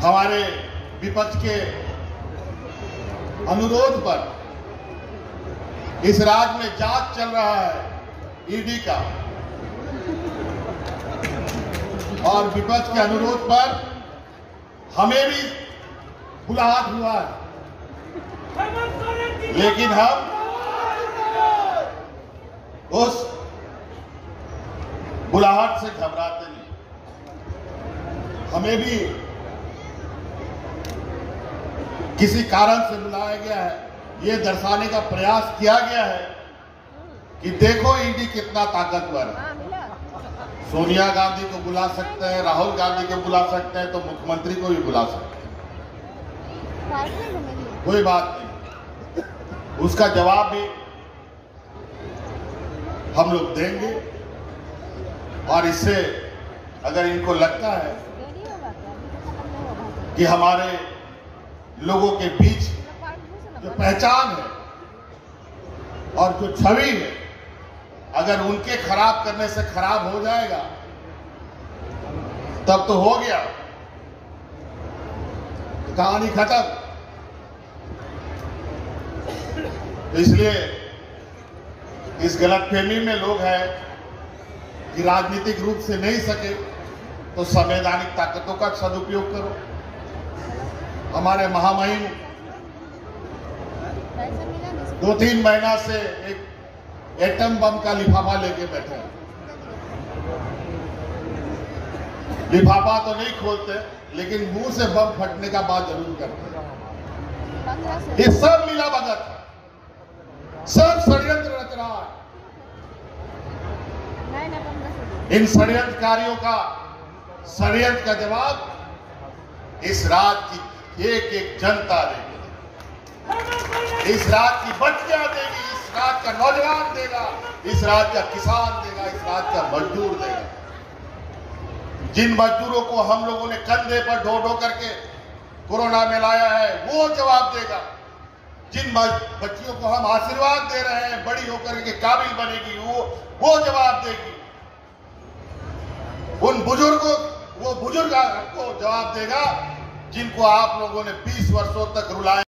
हमारे विपक्ष के अनुरोध पर इस राज्य में जाँच चल रहा है ईडी का। और विपक्ष के अनुरोध पर हमें भी बुलाहट हुआ है। लेकिन हम उस बुलाहट से घबराते नहीं। हमें भी किसी कारण से बुलाया गया है यह दर्शाने का प्रयास किया गया है कि देखो ईडी कितना ताकतवर है। सोनिया गांधी को बुला सकते हैं, राहुल गांधी को बुला सकते हैं तो मुख्यमंत्री को भी बुला सकते हैं। कोई बात नहीं। उसका जवाब भी हम लोग देंगे। और इससे अगर इनको लगता है कि हमारे लोगों के बीच जो पहचान है और जो छवि है, अगर उनके खराब करने से खराब हो जाएगा, तब तो हो गया। तो कहानी खत्म। इसलिए इस गलतफहमी में लोग हैं कि राजनीतिक रूप से नहीं सके तो संवैधानिक ताकतों का सदुपयोग करो। हमारे महामहिम दो तीन महीना से एक एटम बम का लिफाफा लेके बैठे हैं। लिफाफा तो नहीं खोलते, लेकिन मुँह से बम फटने का बात ज़रूर करते ये सब मिला भगत सब षडयंत्र रच रहा है। इन षड्यंत्रकारियों का षडयंत्र का जवाब इस राज्य की एक एक जनता देगी। इस राज्य की बच्चियाँ देगी, इस राज्य का नौजवान देगा, इस राज्य का किसान देगा, इस राज्य का मजदूर देगा। जिन मजदूरों को हम लोगों ने कंधे पर ढो ढो करके कोरोना में लाया है, वो जवाब देगा। जिन बच्चियों को हम आशीर्वाद दे रहे हैं, बड़ी होकर के काबिल बनेगी, वो वो जवाब देगी। उन बुज़ुर्गों, वो बुज़ुर्ग को जवाब देगा जिनको आप लोगों ने 20 वर्षों तक रुलाया